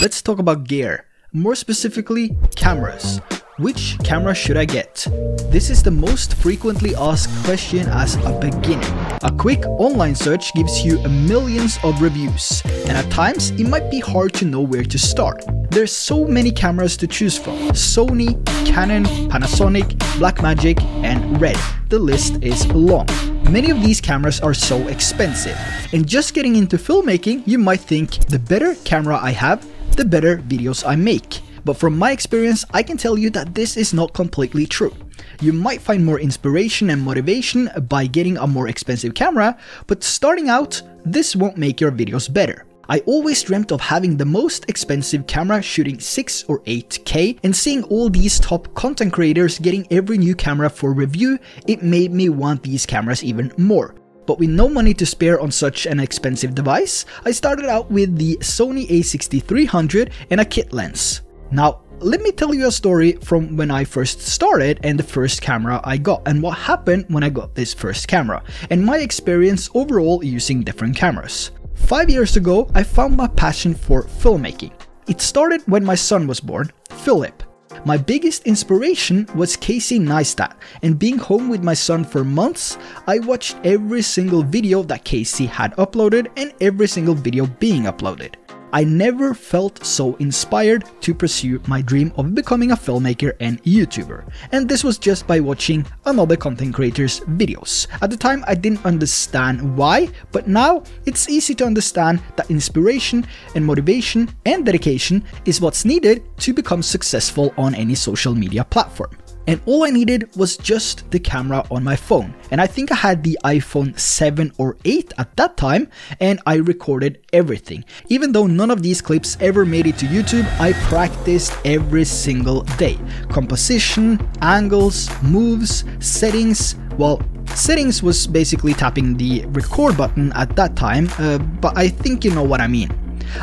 let's talk about gear. More specifically, cameras. Which camera should I get? This is the most frequently asked question as a beginner. A quick online search gives you millions of reviews, and at times it might be hard to know where to start. There's so many cameras to choose from Sony, Canon, Panasonic, Blackmagic, and Red. The list is long. Many of these cameras are so expensive, and just getting into filmmaking, you might think the better camera I have, the better videos I make. But from my experience, I can tell you that this is not completely true. You might find more inspiration and motivation by getting a more expensive camera, but starting out, this won't make your videos better. I always dreamt of having the most expensive camera shooting 6 or 8k and seeing all these top content creators getting every new camera for review, it made me want these cameras even more. But with no money to spare on such an expensive device, I started out with the Sony a6300 and a kit lens. Now, let me tell you a story from when I first started and the first camera I got and what happened when I got this first camera and my experience overall using different cameras. Five years ago, I found my passion for filmmaking. It started when my son was born, Philip. My biggest inspiration was Casey Neistat, and being home with my son for months, I watched every single video that Casey had uploaded and every single video being uploaded. I never felt so inspired to pursue my dream of becoming a filmmaker and YouTuber, and this was just by watching another content creator's videos. At the time, I didn't understand why, but now it's easy to understand that inspiration and motivation and dedication is what's needed to become successful on any social media platform and all I needed was just the camera on my phone. And I think I had the iPhone 7 or 8 at that time, and I recorded everything. Even though none of these clips ever made it to YouTube, I practiced every single day. Composition, angles, moves, settings, well, settings was basically tapping the record button at that time, uh, but I think you know what I mean.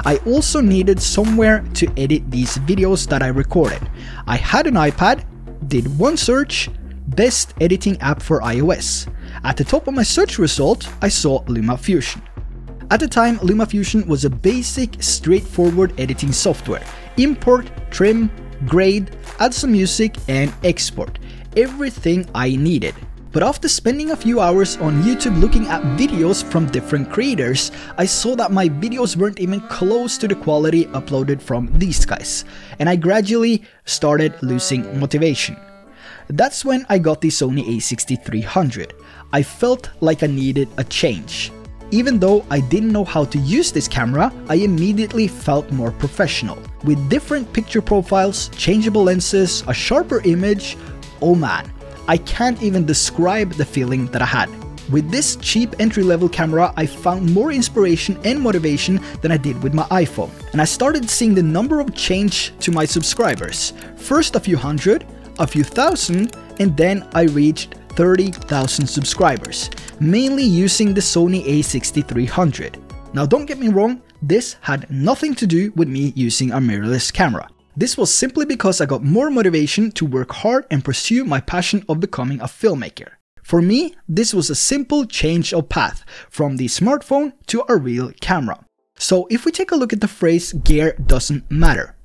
I also needed somewhere to edit these videos that I recorded. I had an iPad did one search, best editing app for iOS. At the top of my search result, I saw LumaFusion. At the time, LumaFusion was a basic, straightforward editing software. Import, trim, grade, add some music, and export. Everything I needed. But after spending a few hours on YouTube looking at videos from different creators, I saw that my videos weren't even close to the quality uploaded from these guys, and I gradually started losing motivation. That's when I got the Sony a6300. I felt like I needed a change. Even though I didn't know how to use this camera, I immediately felt more professional. With different picture profiles, changeable lenses, a sharper image, oh man, I can't even describe the feeling that I had. With this cheap entry level camera, I found more inspiration and motivation than I did with my iPhone. And I started seeing the number of change to my subscribers. First a few hundred, a few thousand, and then I reached 30,000 subscribers, mainly using the Sony a6300. Now don't get me wrong, this had nothing to do with me using a mirrorless camera. This was simply because I got more motivation to work hard and pursue my passion of becoming a filmmaker. For me, this was a simple change of path from the smartphone to a real camera. So if we take a look at the phrase gear doesn't matter,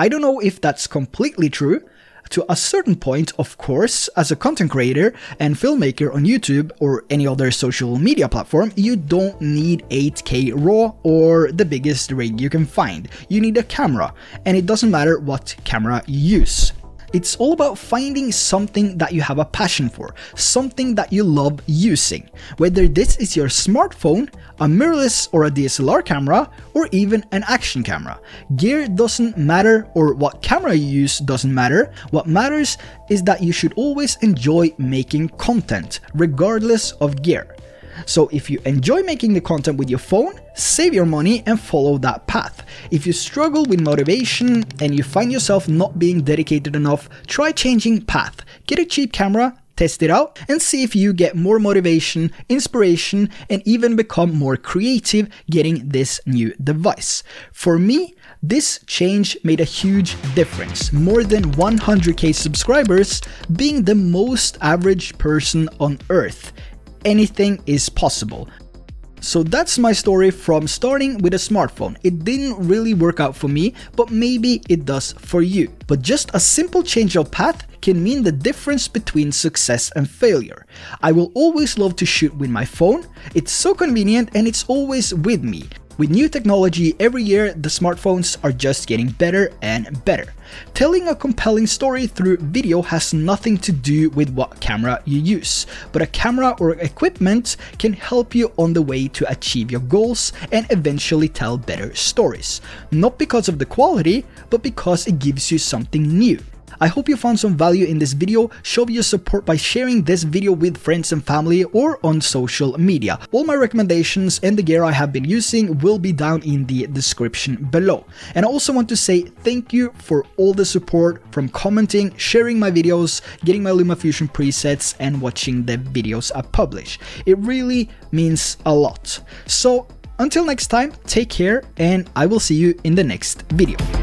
I don't know if that's completely true, to a certain point, of course, as a content creator and filmmaker on YouTube or any other social media platform, you don't need 8K RAW or the biggest rig you can find. You need a camera, and it doesn't matter what camera you use. It's all about finding something that you have a passion for, something that you love using. Whether this is your smartphone, a mirrorless or a DSLR camera, or even an action camera. Gear doesn't matter or what camera you use doesn't matter. What matters is that you should always enjoy making content, regardless of gear. So if you enjoy making the content with your phone, save your money and follow that path. If you struggle with motivation and you find yourself not being dedicated enough, try changing path. Get a cheap camera, test it out, and see if you get more motivation, inspiration, and even become more creative getting this new device. For me, this change made a huge difference. More than 100k subscribers, being the most average person on earth anything is possible. So that's my story from starting with a smartphone. It didn't really work out for me, but maybe it does for you. But just a simple change of path can mean the difference between success and failure. I will always love to shoot with my phone, it's so convenient and it's always with me. With new technology every year, the smartphones are just getting better and better. Telling a compelling story through video has nothing to do with what camera you use, but a camera or equipment can help you on the way to achieve your goals and eventually tell better stories. Not because of the quality, but because it gives you something new. I hope you found some value in this video. Show your support by sharing this video with friends and family or on social media. All my recommendations and the gear I have been using will be down in the description below. And I also want to say thank you for all the support from commenting, sharing my videos, getting my LumaFusion presets and watching the videos I publish. It really means a lot. So until next time, take care and I will see you in the next video.